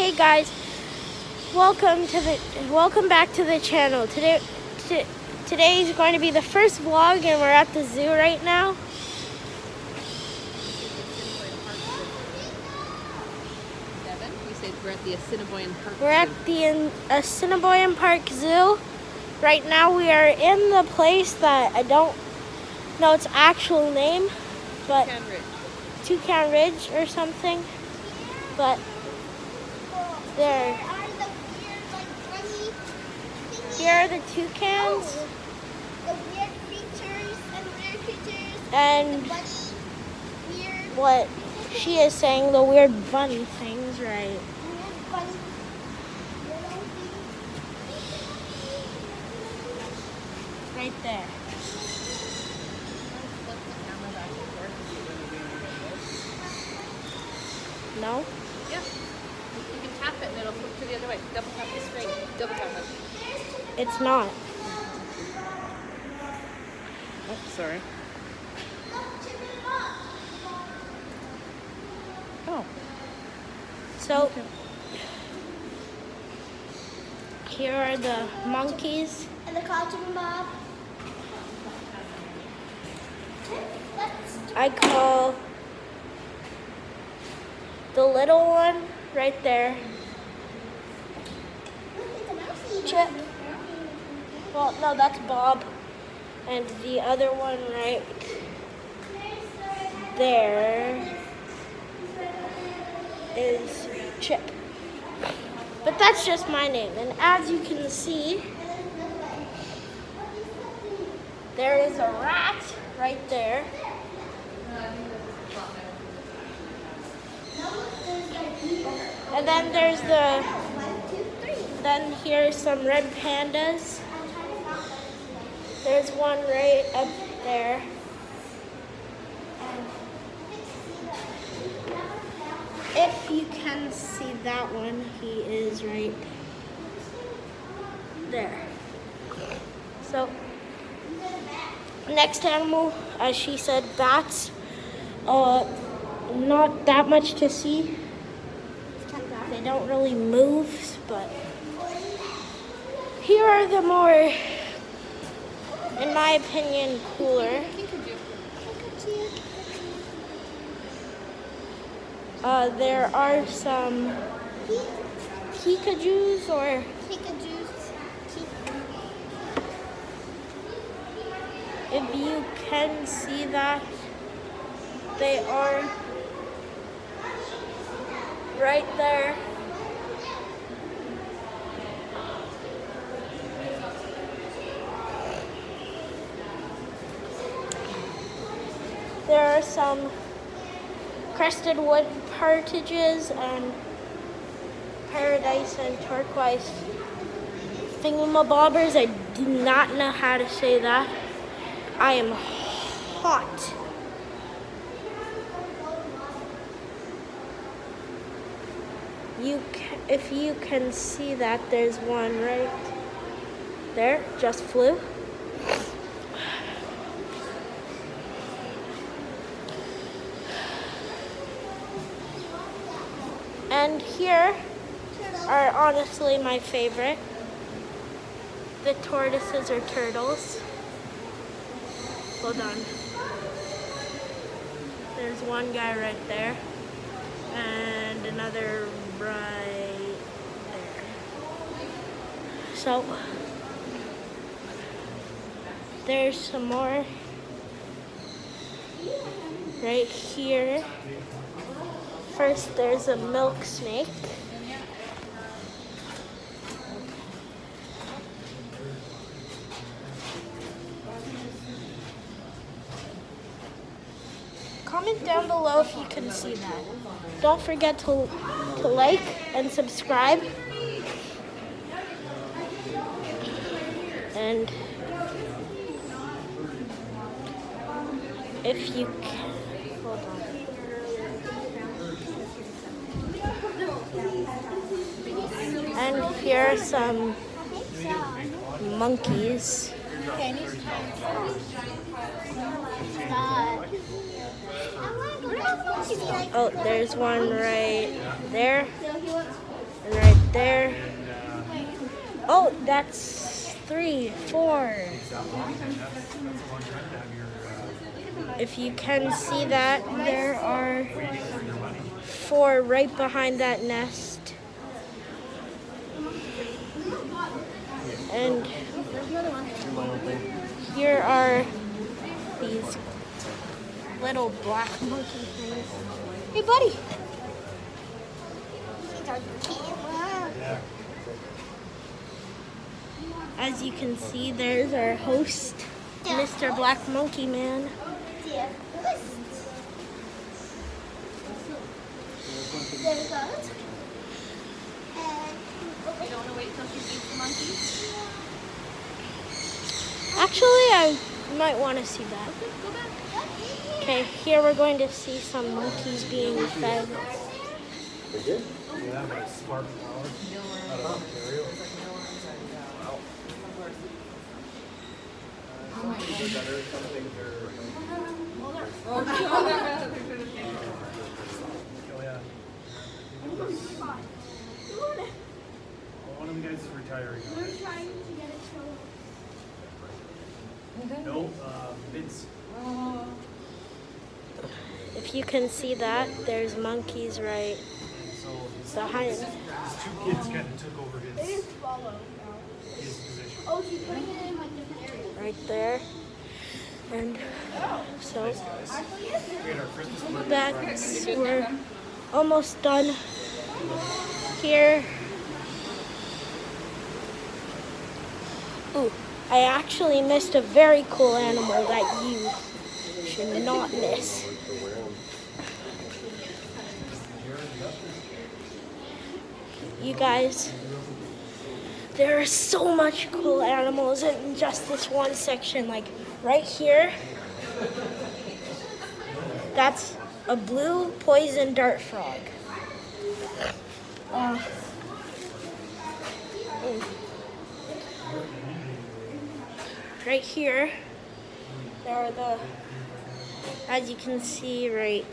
Hey guys, welcome to the welcome back to the channel. Today today is going to be the first vlog and we're at the zoo right now. Seven. We said we're at the Assiniboine Park. We're at the in- Assiniboine Park Zoo. Right now we are in the place that I don't know its actual name, but Toucan Ridge. Toucan Ridge or something. But there, Are the weird, like, here are the toucans Oh, the weird creatures and weird creatures. and Bunny, weird, what she is saying, the weird bunny things, right? bunny. Right there. Flip the camera back and forth. No? Yeah. You can tap it and it'll flip to the other way. Double tap the screen. Double tap it. It's not. Oh, sorry. Oh. So here are the monkeys. And the cartoon mob. I call the little one right there look at the mousey. Chip. Well, no, that's Bob. And the other one right there is Chip. But that's just my name. And as you can see, there is a rat right there. And then there's the, then here's some red pandas. There's one right up there. If you can see that one, he is right there. So, next animal, as she said, bats. Uh, not that much to see. They don't really move, but here are the more, in my opinion, cooler. Uh, there are some kinkajous or juice. if you can see that, they are right there. There are some crested wood partridges and paradise and turquoise thingamabobbers. I do not know how to say that. I am hot. You if you can see that, there's one right there, just flew. And here are honestly my favorite. The tortoises or turtles. Hold on. There's one guy right there. And another right there. So there's some more right here. First there's a milk snake. Comment down below if you can see that. Don't forget to, to like and subscribe. And if you can, hold on. And here are some monkeys. Oh, there's one right there. And right there. Oh, that's three, four. If you can see that, there are four right behind that nest. And here are these little black monkey things. Hey, buddy. As you can see, there's our host, Mr. Black Monkey Man. And You don't want to wait till she eats the monkeys? Actually, I might want to see that. Okay, here we're going to see some monkeys being fed. Yeah, but it's smart flowers out of Ontario. Some things are better, some things are. Oh, yeah. Well, one of the guys is retiring. No, uh, Vince. If you can see that, there's monkeys right So his, behind. his two kids kind of took over his, his position. Oh, she's putting it in like different areas. right there. And so We had our that's we're almost done here. Ooh, I actually missed a very cool animal that you should not miss. You guys, there are so much cool animals in just this one section. Like right here, that's a blue poison dart frog. Uh. Right here, there are the, as you can see right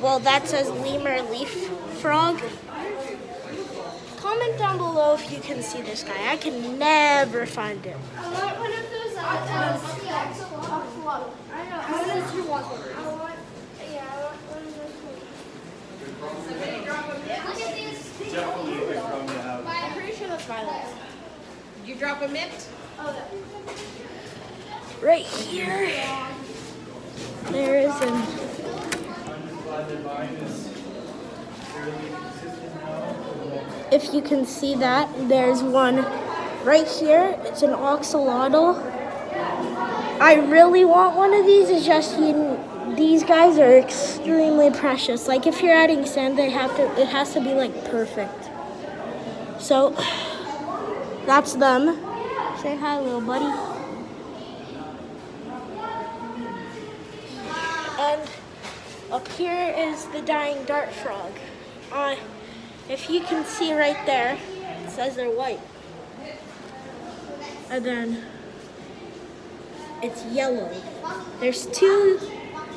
well, that says lemur leaf frog. Comment down below if you can see this guy. I can never find him. I want one of those, uh, yeah, axolotl. I know. I want those you want one. I want, yeah, I want one of those. Look at these. Definitely a good drum to have. I'm pretty sure that's violet. Did you drop a mint? Right here, there is an glad that mine is fairly consistent now. if you can see that, there's one right here. It's an axolotl. I really want one of these. It's just you, these guys are extremely precious. Like if you're adding sand, they have to. It has to be like perfect. So that's them. Say hi, little buddy. And up here is the dyeing dart frog. Uh, if you can see right there, it says they're white. And then it's yellow. There's two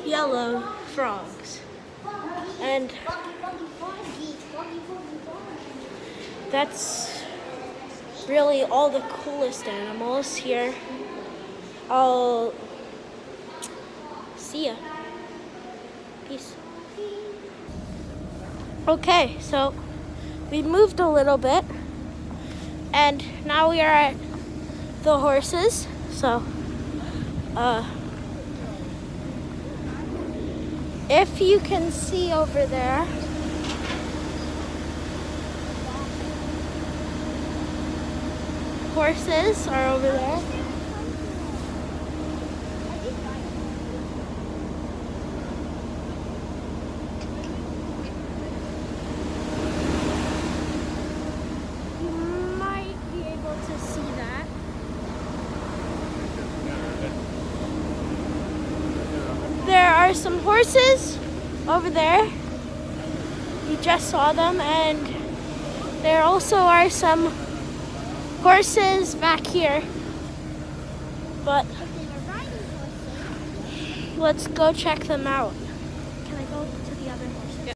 yellow frogs. And that's really all the coolest animals here. I'll see ya. Peace. Okay, so we moved a little bit and now we are at the horses. So, uh, if you can see over there, horses are over there. You might be able to see that. There are some horses over there. You just saw them, and there also are some horses back here. But let's go check them out.